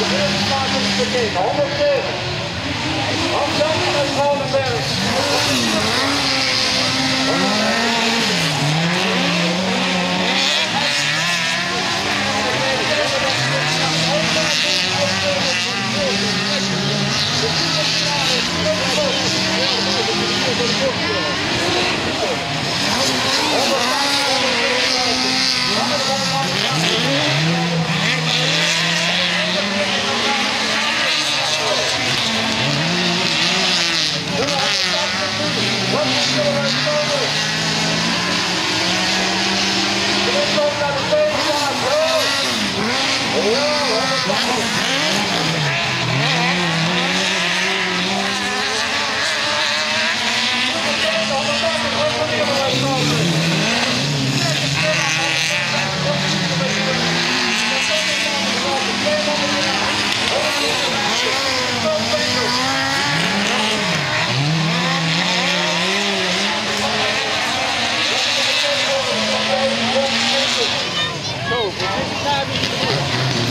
Is bekeken. 107. Amsterdam en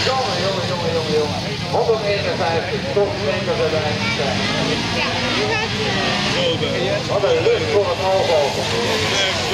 een tactiek, wat een snelheid Dat wordt de tweede man, 152. Wat komt op het deur? Jongen, jongen, jongen, jongen, jongen. 151, toch zeker zijn. Wat een lucht voor het open.